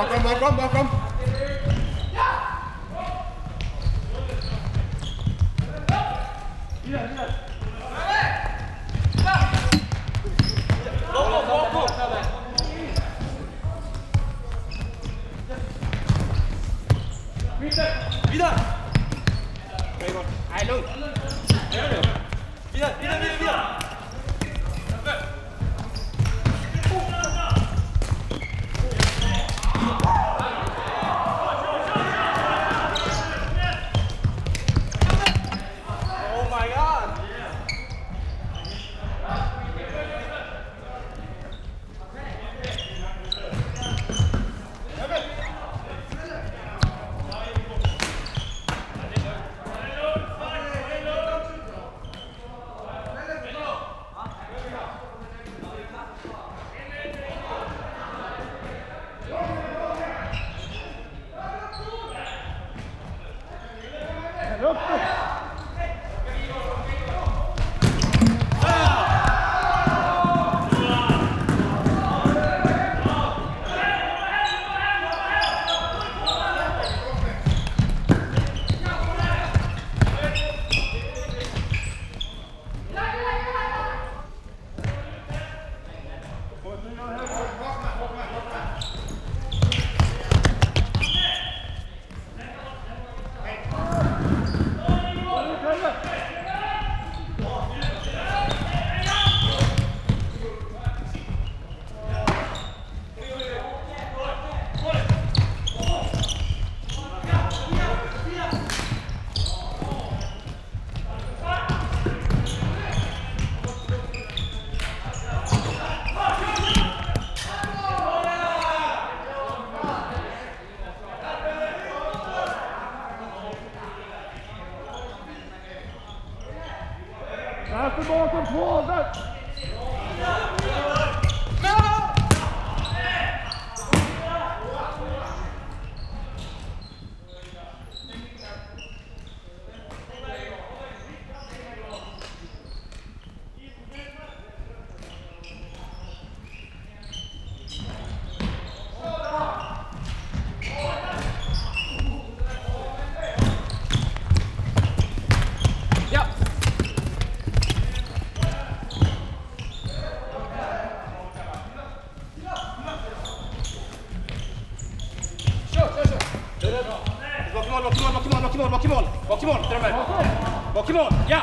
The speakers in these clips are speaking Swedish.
Bakom, bakom, bakom, bakom. Nej, Eu... Alltså bakom två, där! Ja. Bak i mål, bak i mål, bak i mål, bak i mål, bak i mål! Bak i mål, där de är! Bak i mål, ja!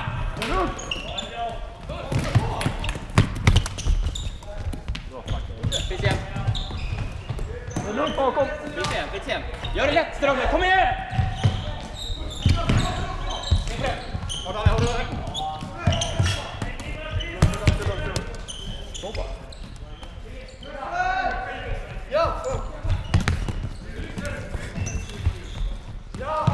Finns igen. Lugnt bakom. Finns igen, finns igen. Gör det lätt Strömmen, kom igen! Håll, håll, håll. Ja!